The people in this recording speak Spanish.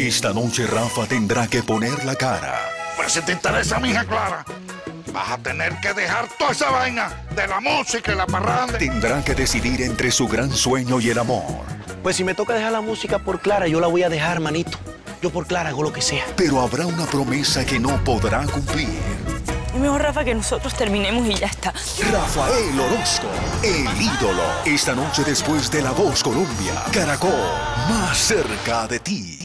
Esta noche Rafa tendrá que poner la cara. Pues si te interesa, mija Clara, vas a tener que dejar toda esa vaina de la música y la parranda. Tendrá que decidir entre su gran sueño y el amor. Pues si me toca dejar la música por Clara, yo la voy a dejar, manito. Yo por Clara hago lo que sea. Pero habrá una promesa que no podrá cumplir. Es mejor, Rafa, que nosotros terminemos y ya está. Rafael Orozco, el ídolo. Esta noche después de La Voz Colombia, Caracol, más cerca de ti.